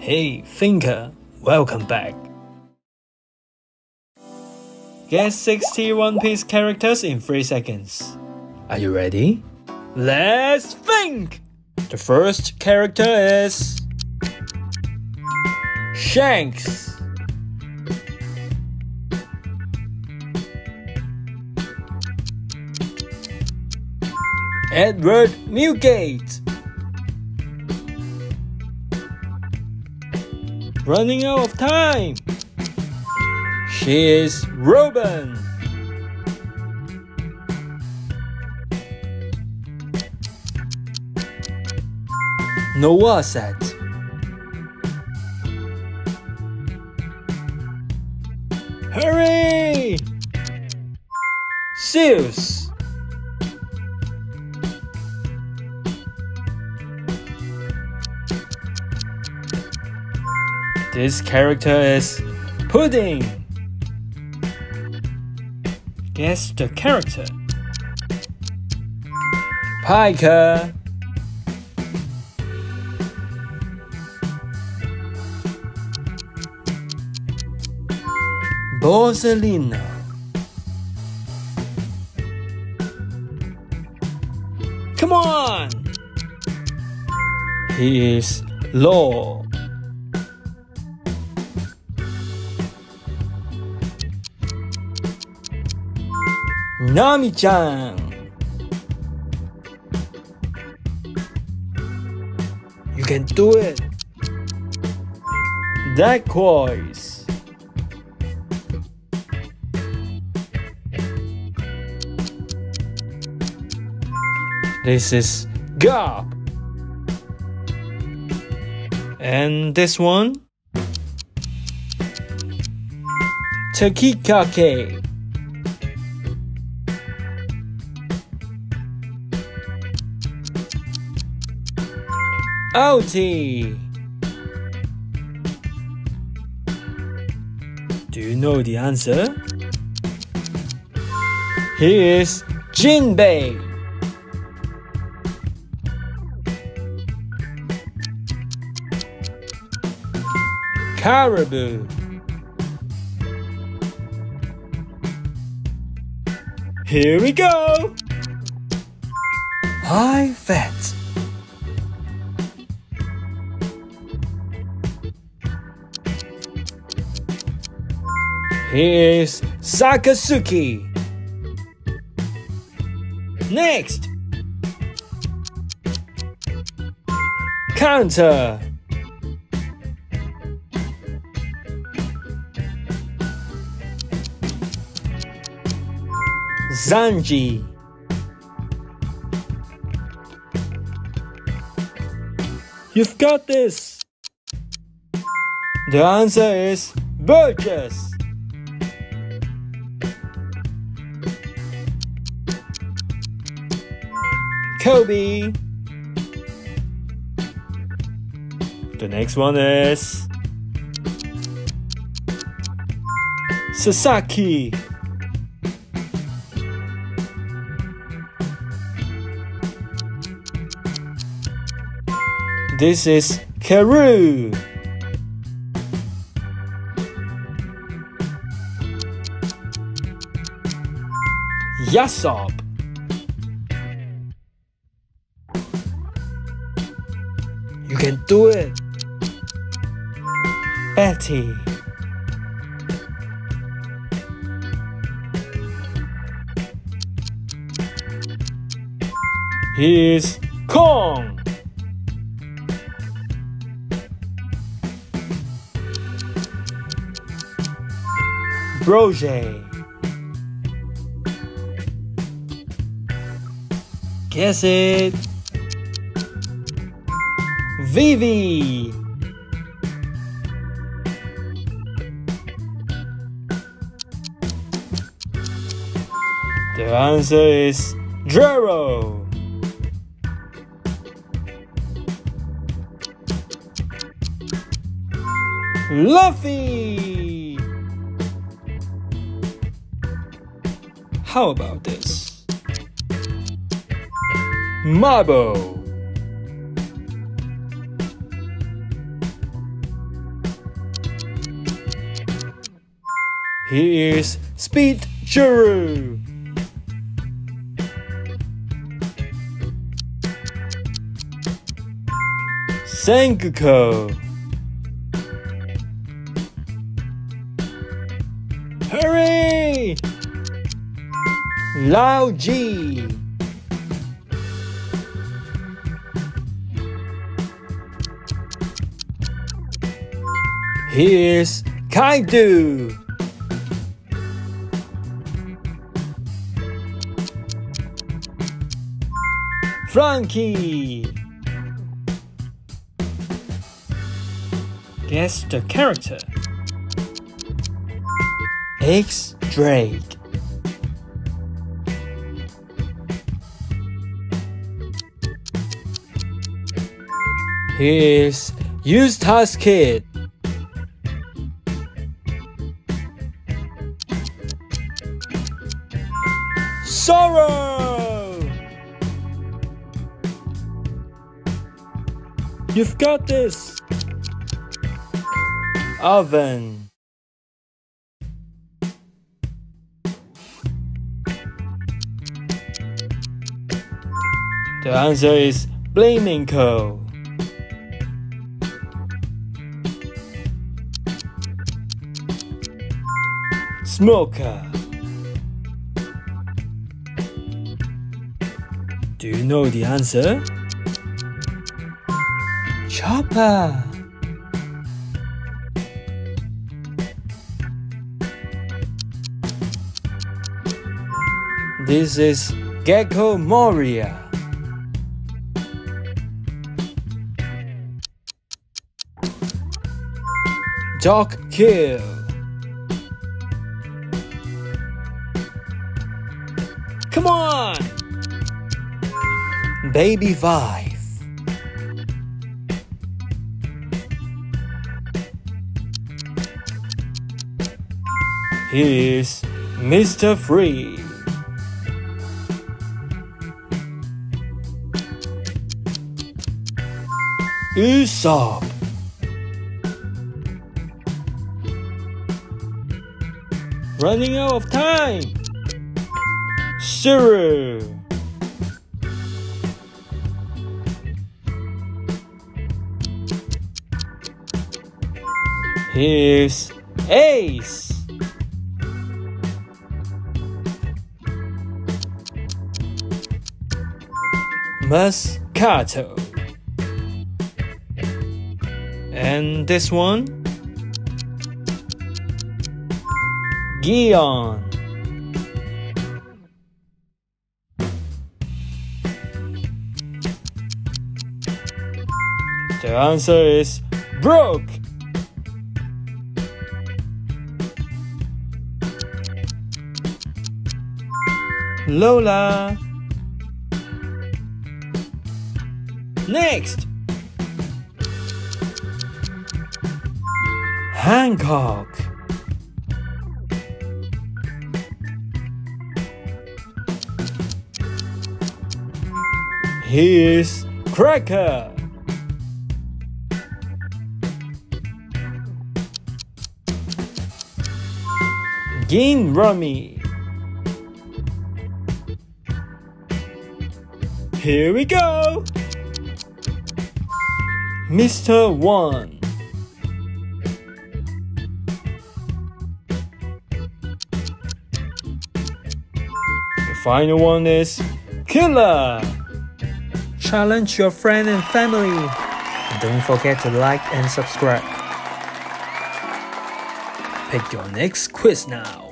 Hey, thinker, welcome back. Guess 60 One Piece characters in 3 seconds. Are you ready? Let's think! The first character is. Shanks. Edward Newgate. Running out of time. She is Robin. Noah said. Hurry! Zeus. This character is Pudding. Guess the character. Piker. Borsalino. Come on! He is Law. Nami-chan. You can do it. That voice! This is Garp. And this one? Takikake. Outie. Do you know the answer? He is Jinbei. Caribou. Here we go. High fat. Here is Sakazuki. Next. Counter. Sanji. You've got this. The answer is Burgess. Koby. The next one is Sasaki. This is Karoo. Yasopp. Can do it. Betty. He's Kong. Brogy. Guess it. Vivi. The answer is Jero. Luffy. How about this? Marble. He is Speed Guru. Sengoku. Hurry! Lao G. Here's Kaido. Franky. Guess the character. X Drake. Here's Eustass Kid. You've got this! Oven. The answer is Blaming Co. Smoker. Do you know the answer? Chopper. This is Gecko Moria. Dog Kill. Come on! Baby Five. Here's Mr. Free. Usopp. Running out of time. Zero. Here's Ace. Moscato. And this one? Gion. The answer is Brook. Lola. Next. Hancock. Here's Cracker. Gin Rummy. Here we go. Mr. One. The final one is Killer. Challenge your friend and family. Don't forget to like and subscribe. Pick your next quiz now.